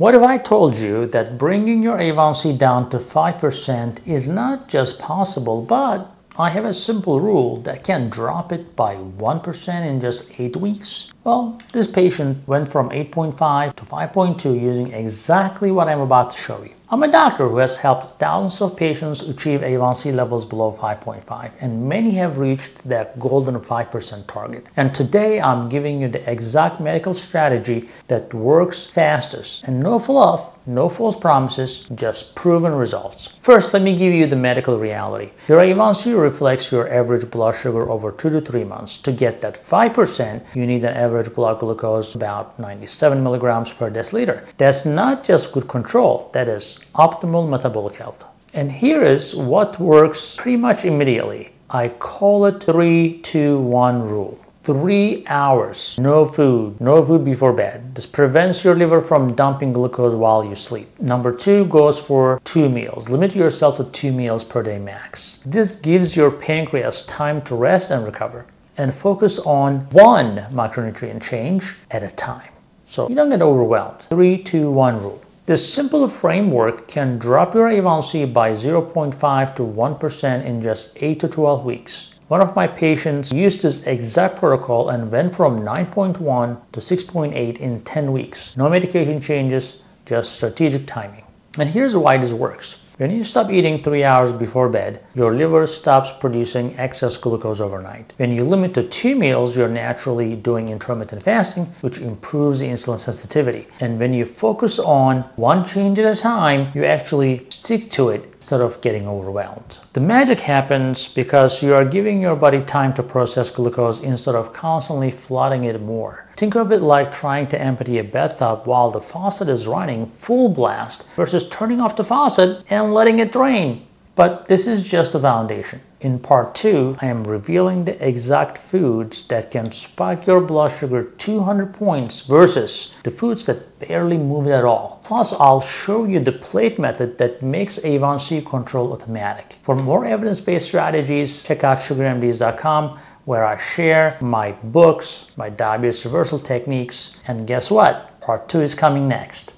What if I told you that bringing your A1C down to 5% is not just possible, but I have a simple rule that can drop it by 1% in just 8 weeks? Well, this patient went from 8.5 to 5.2 using exactly what I'm about to show you. I'm a doctor who has helped thousands of patients achieve A1C levels below 5.5 and many have reached that golden 5% target. And today I'm giving you the exact medical strategy that works fastest and no fluff, no false promises, just proven results. First, let me give you the medical reality. Your A1C reflects your average blood sugar over 2 to 3 months. To get that 5%, you need an average blood glucose about 97 milligrams per deciliter. That's not just good control, that is optimal metabolic health. And here is what works pretty much immediately. I call it 3-2-1 rule. Three hours, no food, no food before bed. This prevents your liver from dumping glucose while you sleep. Number two goes for two meals. Limit yourself to two meals per day max. This gives your pancreas time to rest and recover. And focus on one micronutrient change at a time. So you don't get overwhelmed. 3-2-1 rule. This simple framework can drop your A1C by 0.5 to 1% in just 8 to 12 weeks. One of my patients used this exact protocol and went from 9.1 to 6.8 in 10 weeks. No medication changes, just strategic timing. And here's why this works. When you stop eating 3 hours before bed, your liver stops producing excess glucose overnight. When you limit to 2 meals, you're naturally doing intermittent fasting, which improves the insulin sensitivity. And when you focus on one change at a time, you actually stick to it instead of getting overwhelmed. The magic happens because you are giving your body time to process glucose instead of constantly flooding it more. Think of it like trying to empty a bathtub while the faucet is running full blast versus turning off the faucet and letting it drain. But this is just the foundation. In part 2, I am revealing the exact foods that can spike your blood sugar 200 points versus the foods that barely move it at all. Plus, I'll show you the plate method that makes A1C control automatic. For more evidence-based strategies, check out sugarmds.com where I share my books, my diabetes reversal techniques, and guess what? Part 2 is coming next.